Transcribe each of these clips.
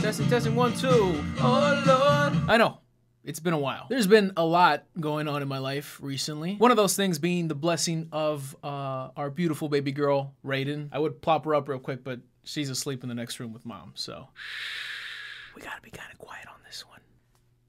Testing, testing, one, two. Oh, Lord. I know. It's been a while. There's been a lot going on in my life recently. One of those things being the blessing of uh, our beautiful baby girl, Raiden. I would plop her up real quick, but she's asleep in the next room with mom, so we gotta be kind of quiet on this one.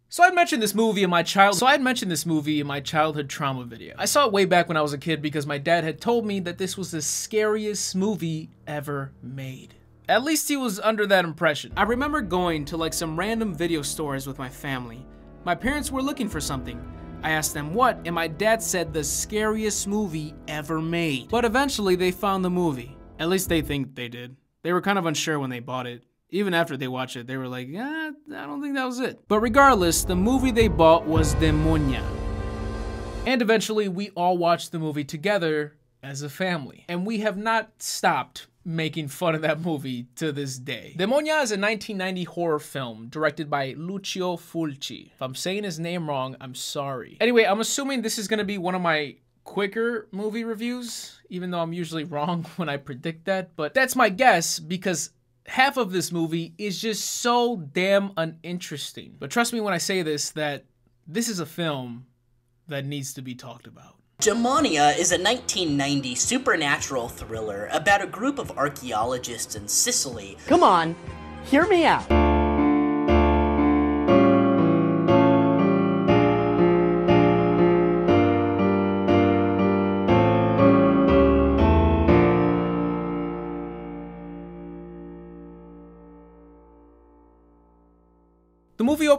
So I'd mentioned this movie in my child. So I'd mentioned this movie in my childhood trauma video. I saw it way back when I was a kid because my dad had told me that this was the scariest movie ever made. At least he was under that impression. I remember going to like some random video stores with my family. My parents were looking for something. I asked them what, and my dad said the scariest movie ever made. But eventually they found the movie. At least they think they did. They were kind of unsure when they bought it. Even after they watched it, they were like, yeah, I don't think that was it. But regardless, the movie they bought was Demonia. And eventually we all watched the movie together as a family. And we have not stopped making fun of that movie to this day. Demonia is a 1990 horror film directed by Lucio Fulci. If I'm saying his name wrong, I'm sorry. Anyway, I'm assuming this is gonna be one of my quicker movie reviews, even though I'm usually wrong when I predict that, but that's my guess because half of this movie is just so damn uninteresting. But trust me when I say this that this is a film that needs to be talked about. Demonia is a 1990 supernatural thriller about a group of archaeologists in Sicily. Come on, hear me out.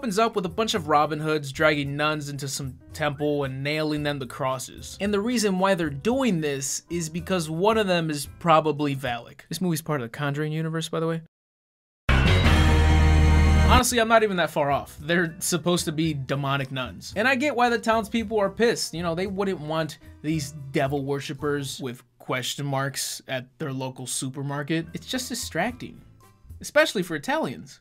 Opens up with a bunch of Robin Hoods dragging nuns into some temple and nailing them to crosses. And the reason why they're doing this is because one of them is probably Valak. This movie's part of the Conjuring universe, by the way. Honestly, I'm not even that far off. They're supposed to be demonic nuns. And I get why the townspeople are pissed. You know, they wouldn't want these devil worshippers with question marks at their local supermarket. It's just distracting, especially for Italians.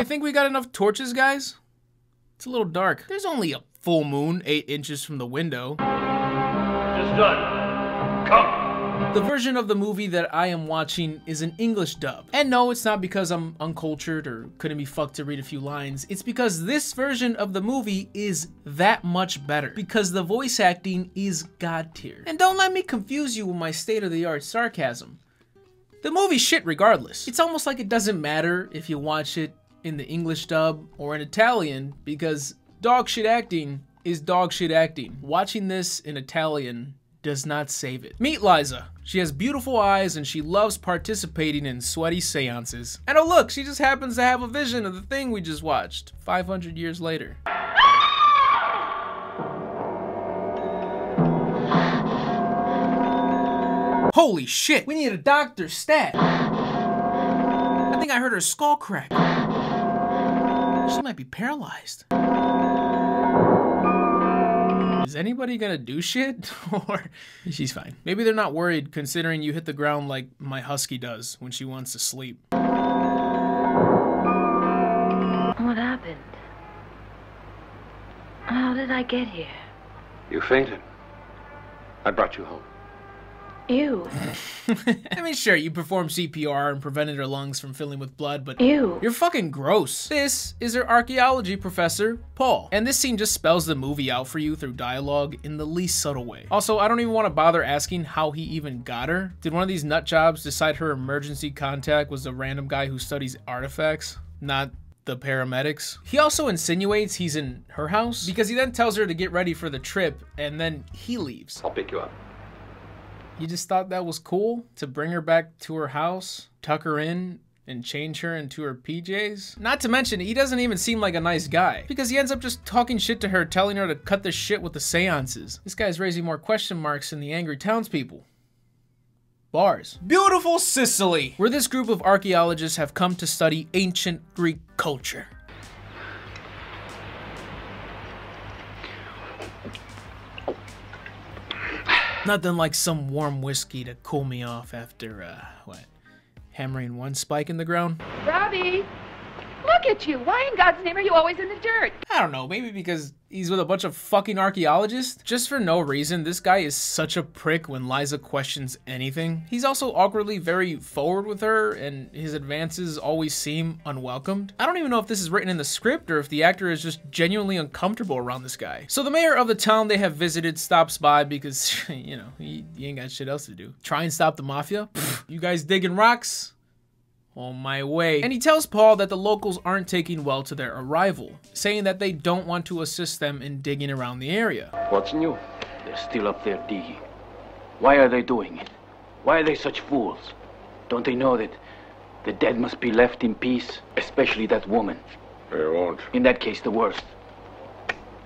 You think we got enough torches, guys? It's a little dark. There's only a full moon 8 inches from the window. Just done. Come. The version of the movie that I am watching is an English dub. And no, it's not because I'm uncultured or couldn't be fucked to read a few lines. It's because this version of the movie is that much better. Because the voice acting is god tier. And don't let me confuse you with my state of the art sarcasm. The movie's shit regardless. It's almost like it doesn't matter if you watch it in the English dub or in Italian because dog shit acting is dog shit acting. Watching this in Italian does not save it. Meet Liza. She has beautiful eyes and she loves participating in sweaty seances. And oh look, she just happens to have a vision of the thing we just watched 500 years later. Holy shit, we need a doctor stat. I think I heard her skull crack. She might be paralyzed. Is anybody gonna do shit? or she's fine. Maybe they're not worried considering you hit the ground like my husky does when she wants to sleep. What happened? How did I get here? You fainted. I brought you home. You. I mean, sure, you performed CPR and prevented her lungs from filling with blood, but Ew. you're fucking gross. This is her archaeology professor, Paul. And this scene just spells the movie out for you through dialogue in the least subtle way. Also, I don't even want to bother asking how he even got her. Did one of these nut jobs decide her emergency contact was a random guy who studies artifacts? Not the paramedics. He also insinuates he's in her house because he then tells her to get ready for the trip and then he leaves. I'll pick you up. You just thought that was cool to bring her back to her house, tuck her in, and change her into her PJs? Not to mention, he doesn't even seem like a nice guy because he ends up just talking shit to her, telling her to cut the shit with the seances. This guy's raising more question marks than the angry townspeople. Bars. Beautiful Sicily, where this group of archaeologists have come to study ancient Greek culture. Nothing like some warm whiskey to cool me off after, uh, what? Hammering one spike in the ground? Robbie, look at you. Why in God's name are you always in the dirt? I don't know, maybe because he's with a bunch of fucking archaeologists? Just for no reason, this guy is such a prick when Liza questions anything. He's also awkwardly very forward with her, and his advances always seem unwelcomed. I don't even know if this is written in the script or if the actor is just genuinely uncomfortable around this guy. So the mayor of the town they have visited stops by because, you know, he, he ain't got shit else to do. Try and stop the mafia? Pfft, you guys digging rocks? On my way. And he tells Paul that the locals aren't taking well to their arrival, saying that they don't want to assist them in digging around the area. What's new? They're still up there digging. Why are they doing it? Why are they such fools? Don't they know that the dead must be left in peace, especially that woman? They won't. In that case, the worst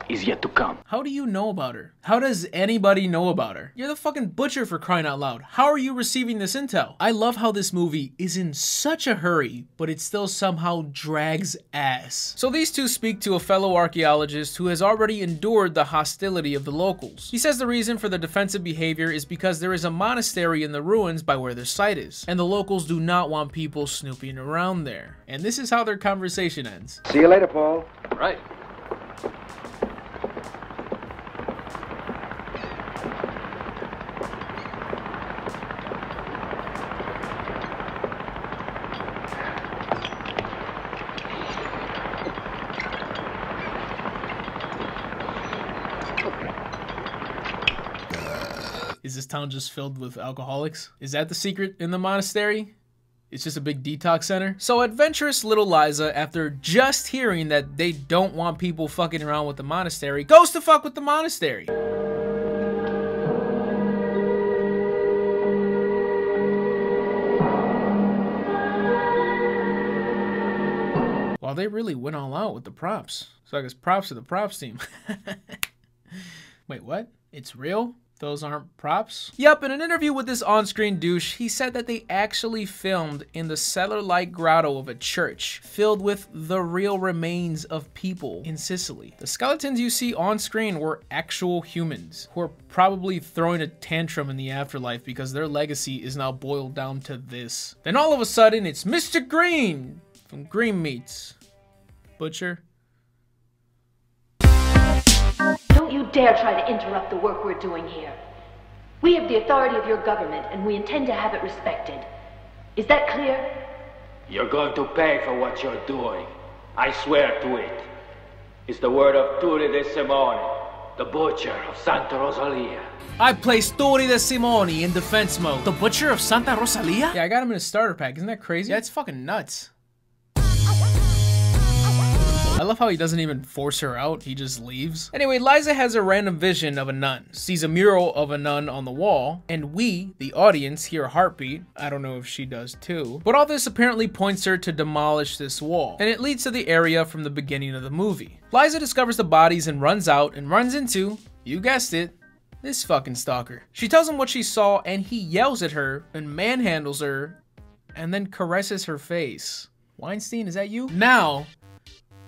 is yet to come. How do you know about her? How does anybody know about her? You're the fucking butcher for crying out loud. How are you receiving this intel? I love how this movie is in such a hurry, but it still somehow drags ass. So these two speak to a fellow archaeologist who has already endured the hostility of the locals. He says the reason for the defensive behavior is because there is a monastery in the ruins by where their site is, and the locals do not want people snooping around there. And this is how their conversation ends. See you later, Paul. Right. Town just filled with alcoholics? Is that the secret in the monastery? It's just a big detox center. So adventurous little Liza, after just hearing that they don't want people fucking around with the monastery, goes to fuck with the monastery. Well, they really went all out with the props. So I guess props to the props team. Wait, what? It's real? Those aren't props? Yep, in an interview with this on-screen douche, he said that they actually filmed in the cellar-like grotto of a church, filled with the real remains of people in Sicily. The skeletons you see on screen were actual humans, who are probably throwing a tantrum in the afterlife because their legacy is now boiled down to this. Then all of a sudden, it's Mr. Green from Green Meats. Butcher. Dare try to interrupt the work we're doing here. We have the authority of your government, and we intend to have it respected. Is that clear? You're going to pay for what you're doing. I swear to it. It's the word of Turi de Simone, the butcher of Santa Rosalia. I play Turi de Simone in defense mode. The Butcher of Santa Rosalia? Yeah, I got him in a starter pack. Isn't that crazy? Yeah, it's fucking nuts. I love how he doesn't even force her out, he just leaves. Anyway, Liza has a random vision of a nun, sees a mural of a nun on the wall, and we, the audience, hear a heartbeat. I don't know if she does too. But all this apparently points her to demolish this wall, and it leads to the area from the beginning of the movie. Liza discovers the bodies and runs out and runs into, you guessed it, this fucking stalker. She tells him what she saw, and he yells at her and manhandles her, and then caresses her face. Weinstein, is that you? Now,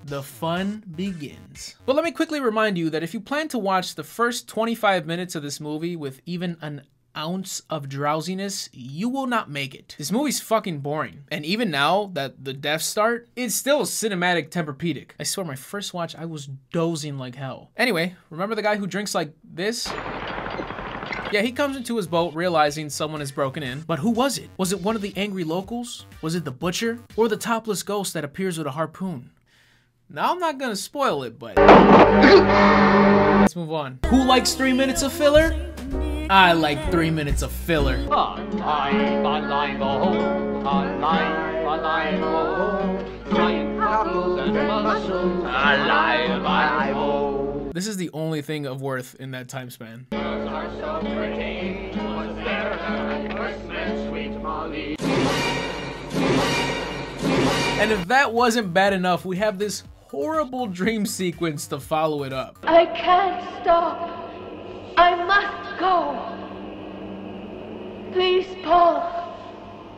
the fun begins. But let me quickly remind you that if you plan to watch the first 25 minutes of this movie with even an ounce of drowsiness, you will not make it. This movie's fucking boring. And even now that the deaths start, it's still cinematic Tempur-Pedic. I swear my first watch, I was dozing like hell. Anyway, remember the guy who drinks like this? Yeah, he comes into his boat realizing someone has broken in. But who was it? Was it one of the angry locals? Was it the butcher? Or the topless ghost that appears with a harpoon? Now, I'm not gonna spoil it, but let's move on. Who likes three minutes of filler? I like three minutes of filler. This is the only thing of worth in that time span. Are so pretty, was there at Christmas, sweet Molly? And if that wasn't bad enough, we have this horrible dream sequence to follow it up. I can't stop. I must go. Please, Paul.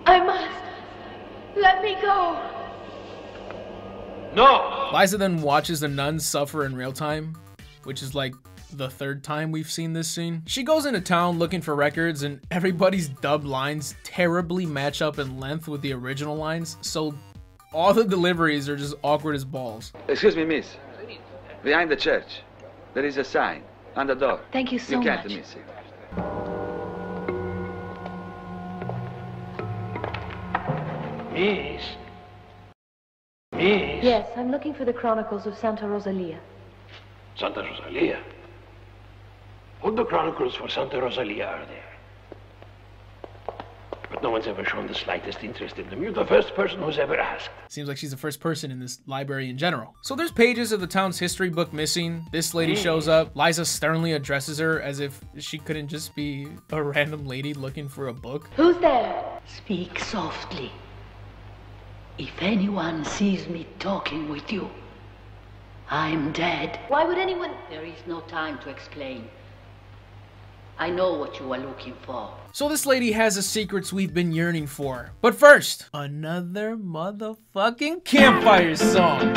I must. Let me go. No! Liza then watches the nuns suffer in real time, which is like the third time we've seen this scene. She goes into town looking for records and everybody's dubbed lines terribly match up in length with the original lines, so All the deliveries are just awkward as balls. Excuse me, miss. Behind the church, there is a sign on the door. Thank you so much. you can't much. miss it. Miss? Miss? Yes, I'm looking for the Chronicles of Santa Rosalia. Santa Rosalia? All the chronicles for Santa Rosalia are there. But no one's ever shown the slightest interest in them. You're the first person who's ever asked. Seems like she's the first person in this library in general. So there's pages of the town's history book missing. This lady hmm. shows up. Liza sternly addresses her as if she couldn't just be a random lady looking for a book. Who's there? Speak softly. If anyone sees me talking with you, I'm dead. Why would anyone... There is no time to explain. I know what you are looking for. So this lady has the secrets we've been yearning for. But first, another motherfucking campfire song.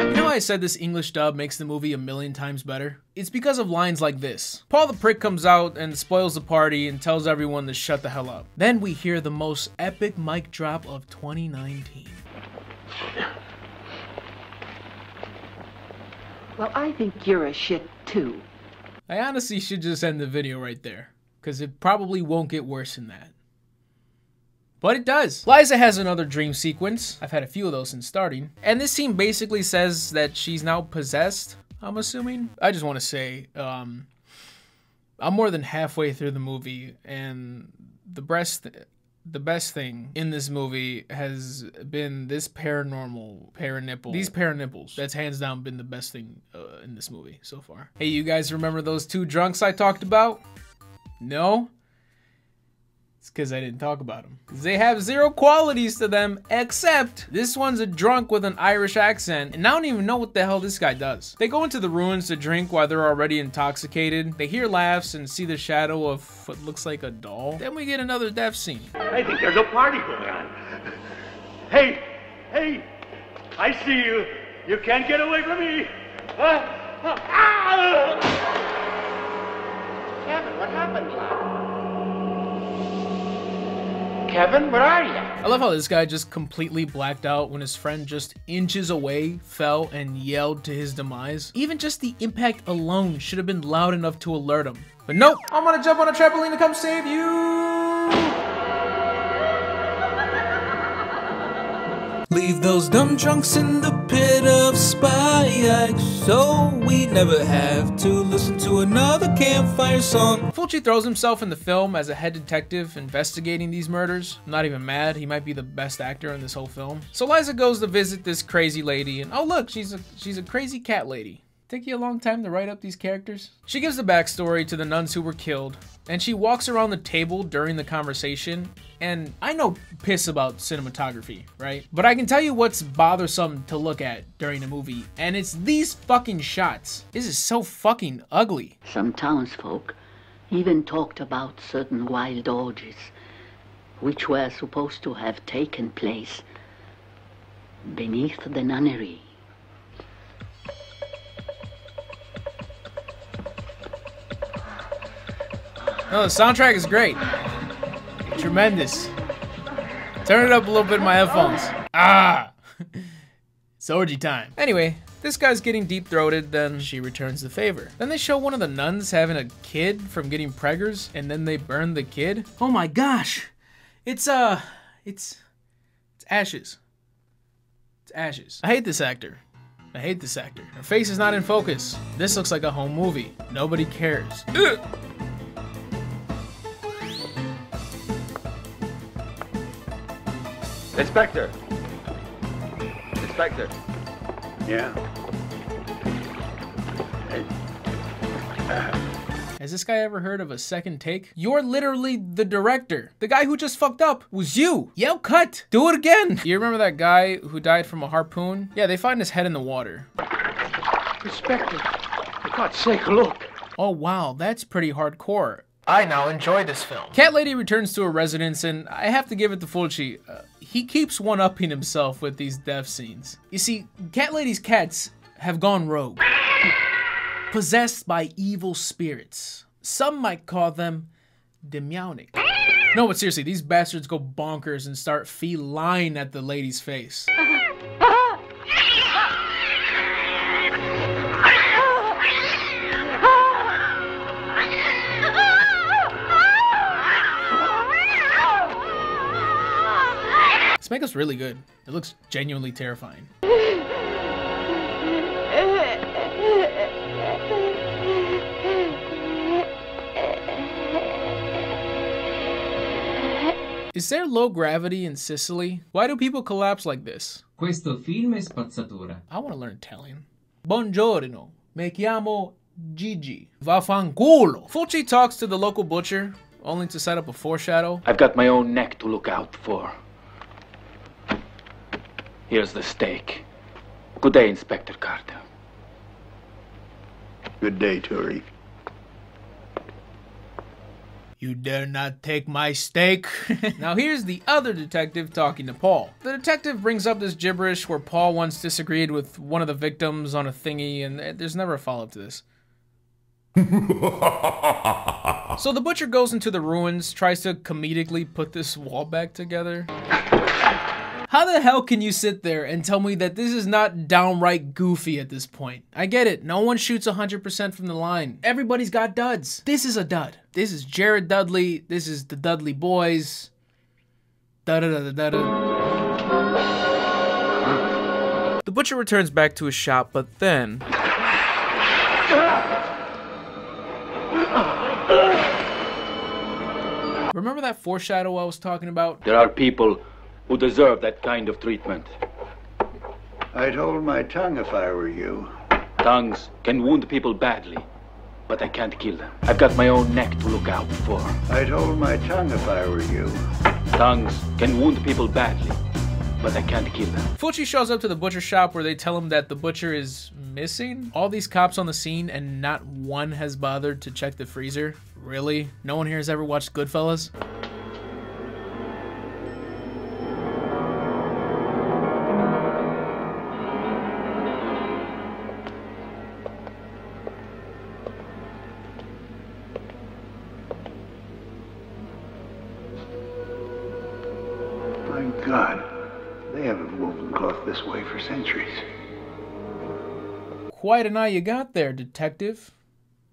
You know how I said this English dub makes the movie a million times better? It's because of lines like this. Paul the Prick comes out and spoils the party and tells everyone to shut the hell up. Then we hear the most epic mic drop of 2019. Well, I think you're a shit too. I honestly should just end the video right there, because it probably won't get worse than that. But it does. Liza has another dream sequence. I've had a few of those since starting. And this scene basically says that she's now possessed, I'm assuming. I just want to say, um, I'm more than halfway through the movie, and the best, the best thing in this movie has been this paranormal paranipple. These paranipples. That's hands down been the best thing uh, in this movie so far. Hey, you guys remember those two drunks I talked about? No? It's because I didn't talk about them. They have zero qualities to them, except this one's a drunk with an Irish accent, and I don't even know what the hell this guy does. They go into the ruins to drink while they're already intoxicated. They hear laughs and see the shadow of what looks like a doll. Then we get another death scene. I think there's a party going on. Hey, hey, I see you. You can't get away from me. Ah, ah, ah. Kevin, what happened, lad? Kevin, where are you? I love how this guy just completely blacked out when his friend just inches away fell and yelled to his demise. Even just the impact alone should have been loud enough to alert him. But nope, I'm gonna jump on a trampoline to come save you! Leave those dumb drunks in the pit of spikes so we never have to listen to another campfire song. Fulci throws himself in the film as a head detective investigating these murders. I'm not even mad, he might be the best actor in this whole film. So Liza goes to visit this crazy lady and oh look, she's a she's a crazy cat lady. Take you a long time to write up these characters? She gives the backstory to the nuns who were killed, and she walks around the table during the conversation. And I know piss about cinematography, right? But I can tell you what's bothersome to look at during a movie, and it's these fucking shots. This is so fucking ugly. Some townsfolk even talked about certain wild orgies, which were supposed to have taken place beneath the nunnery. No, the soundtrack is great. Tremendous. Turn it up a little bit in my headphones. Ah! it's orgy time. Anyway, this guy's getting deep throated, then she returns the favor. Then they show one of the nuns having a kid from getting preggers, and then they burn the kid. Oh my gosh! It's, uh, it's, it's ashes. It's ashes. I hate this actor. I hate this actor. Her face is not in focus. This looks like a home movie. Nobody cares. Ugh. Inspector. Inspector. Yeah. Has this guy ever heard of a second take? You're literally the director. The guy who just fucked up was you. Yell cut. Do it again. You remember that guy who died from a harpoon? Yeah, they find his head in the water. Inspector, for God's sake, look. Oh wow, that's pretty hardcore. I now enjoy this film. Cat Lady returns to her residence, and I have to give it to Fulci. Uh, he keeps one-upping himself with these death scenes. You see, Cat Lady's cats have gone rogue. Possessed by evil spirits. Some might call them demonic. No, but seriously, these bastards go bonkers and start feline at the lady's face. This makeup's really good. It looks genuinely terrifying. Is there low gravity in Sicily? Why do people collapse like this? Questo film è spazzatura. I want to learn Italian. Buongiorno, me chiamo Gigi. Vaffanculo. Fulci talks to the local butcher, only to set up a foreshadow. I've got my own neck to look out for. Here's the steak. Good day, Inspector Carter. Good day, Turi. You dare not take my steak. now here's the other detective talking to Paul. The detective brings up this gibberish where Paul once disagreed with one of the victims on a thingy, and eh, there's never a follow up to this. so the butcher goes into the ruins, tries to comedically put this wall back together. How the hell can you sit there and tell me that this is not downright goofy at this point? I get it. No one shoots 100% from the line. Everybody's got duds. This is a dud. This is Jared Dudley. This is the Dudley Boys. Da da da da da. The butcher returns back to his shop, but then. Remember that foreshadow I was talking about? There are people who deserve that kind of treatment. I'd hold my tongue if I were you. Tongues can wound people badly, but I can't kill them. I've got my own neck to look out for. I'd hold my tongue if I were you. Tongues can wound people badly, but I can't kill them. Fulci shows up to the butcher shop where they tell him that the butcher is missing. All these cops on the scene and not one has bothered to check the freezer. Really? No one here has ever watched Goodfellas? Quite an eye you got there, detective.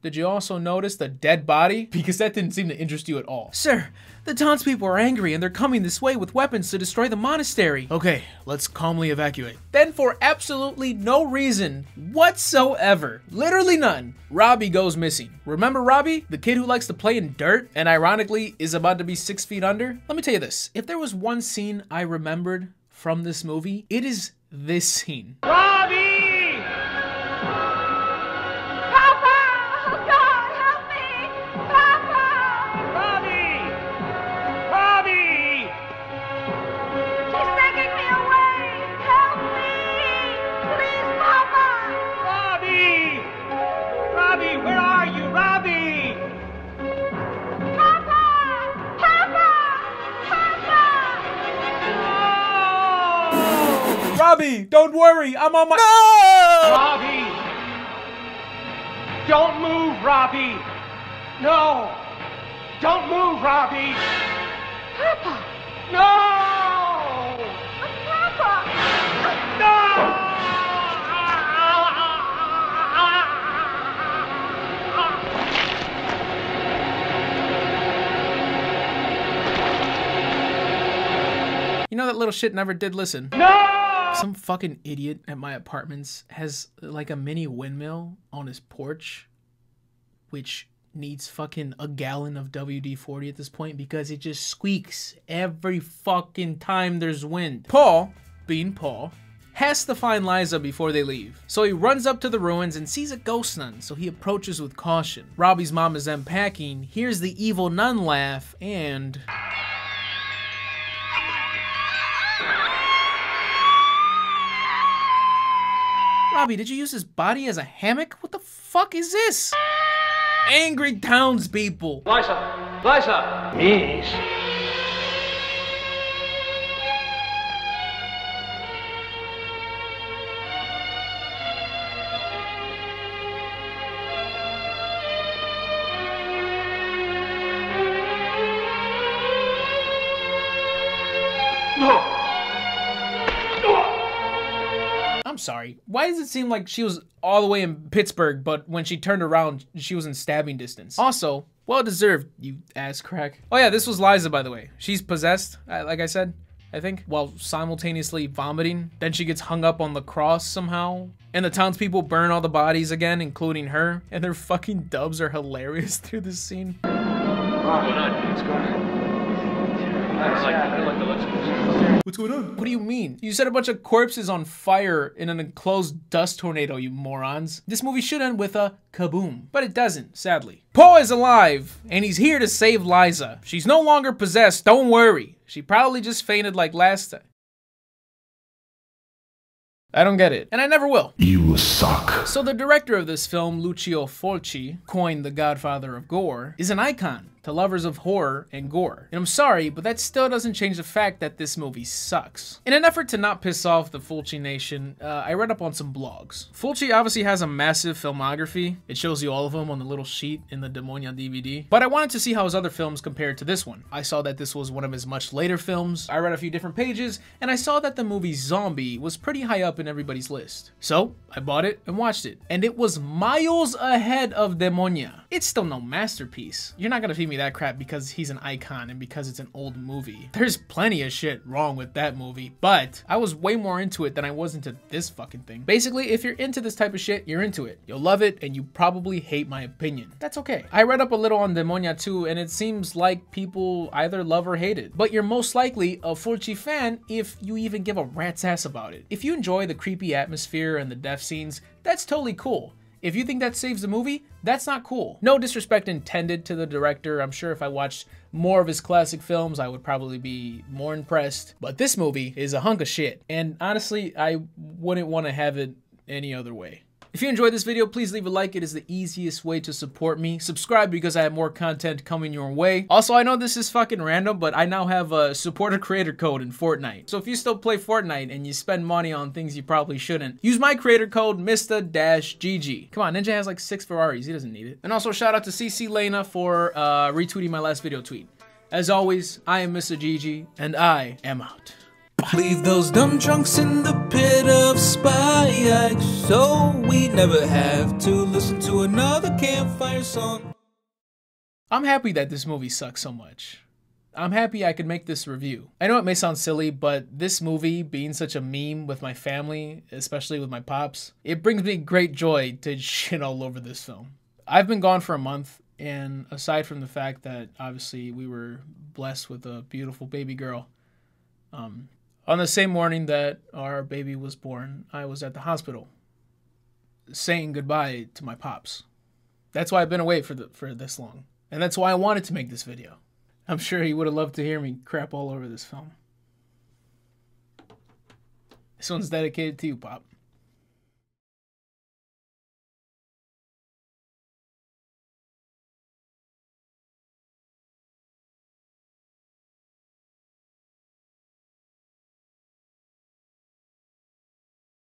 Did you also notice the dead body? Because that didn't seem to interest you at all. Sir, the townspeople are angry and they're coming this way with weapons to destroy the monastery. Okay, let's calmly evacuate. Then, for absolutely no reason whatsoever, literally none, Robbie goes missing. Remember Robbie? The kid who likes to play in dirt and ironically is about to be six feet under? Let me tell you this if there was one scene I remembered from this movie, it is this scene. Robbie! Robbie, don't worry, I'm on my. No! Robbie! Don't move, Robbie! No! Don't move, Robbie! Papa! No! Papa! You know that little shit never did listen. No! Some fucking idiot at my apartments has like a mini windmill on his porch, which needs fucking a gallon of WD 40 at this point because it just squeaks every fucking time there's wind. Paul, being Paul, has to find Liza before they leave. So he runs up to the ruins and sees a ghost nun, so he approaches with caution. Robbie's mom is unpacking, hears the evil nun laugh, and. Robbie, did you use his body as a hammock? What the fuck is this? Angry townspeople. Liza! Liza! Miss. I'm sorry. Why does it seem like she was all the way in Pittsburgh, but when she turned around, she was in stabbing distance? Also, well deserved, you ass crack. Oh yeah, this was Liza, by the way. She's possessed, like I said, I think, while simultaneously vomiting. Then she gets hung up on the cross somehow. And the townspeople burn all the bodies again, including her. And their fucking dubs are hilarious through this scene. What's going on? What's going on? I don't like, I don't like the looks of this. What's going on? What do you mean? You set a bunch of corpses on fire in an enclosed dust tornado, you morons. This movie should end with a kaboom, but it doesn't, sadly. Paul is alive, and he's here to save Liza. She's no longer possessed, don't worry. She probably just fainted like last time. I don't get it, and I never will. You suck. So the director of this film, Lucio Fulci, coined the godfather of gore, is an icon to lovers of horror and gore. And I'm sorry, but that still doesn't change the fact that this movie sucks. In an effort to not piss off the Fulci nation, uh, I read up on some blogs. Fulci obviously has a massive filmography. It shows you all of them on the little sheet in the Demonia DVD. But I wanted to see how his other films compared to this one. I saw that this was one of his much later films. I read a few different pages, and I saw that the movie Zombie was pretty high up in everybody's list. So I bought it and watched it. And it was miles ahead of Demonia. It's still no masterpiece. You're not gonna feed me that crap because he's an icon and because it's an old movie. There's plenty of shit wrong with that movie, but I was way more into it than I was into this fucking thing. Basically, if you're into this type of shit, you're into it. You'll love it and you probably hate my opinion. That's okay. I read up a little on Demonia 2 and it seems like people either love or hate it. But you're most likely a Fulci fan if you even give a rat's ass about it. If you enjoy the creepy atmosphere and the death scenes, that's totally cool. If you think that saves the movie, that's not cool. No disrespect intended to the director. I'm sure if I watched more of his classic films, I would probably be more impressed. But this movie is a hunk of shit. And honestly, I wouldn't want to have it any other way. If you enjoyed this video, please leave a like. It is the easiest way to support me. Subscribe because I have more content coming your way. Also, I know this is fucking random, but I now have a supporter creator code in Fortnite. So if you still play Fortnite and you spend money on things you probably shouldn't, use my creator code Mista-GG. Come on, Ninja has like six Ferraris. He doesn't need it. And also shout out to CC Lena for uh, retweeting my last video tweet. As always, I am Mista GG, and I am out. Leave those dumb drunks in the pit of spike so we never have to listen to another campfire song. I'm happy that this movie sucks so much. I'm happy I could make this review. I know it may sound silly, but this movie being such a meme with my family, especially with my pops, it brings me great joy to shit all over this film. I've been gone for a month, and aside from the fact that obviously we were blessed with a beautiful baby girl, um, on the same morning that our baby was born, I was at the hospital saying goodbye to my pops. That's why I've been away for the, for this long. And that's why I wanted to make this video. I'm sure he would have loved to hear me crap all over this film. This one's dedicated to you, Pop.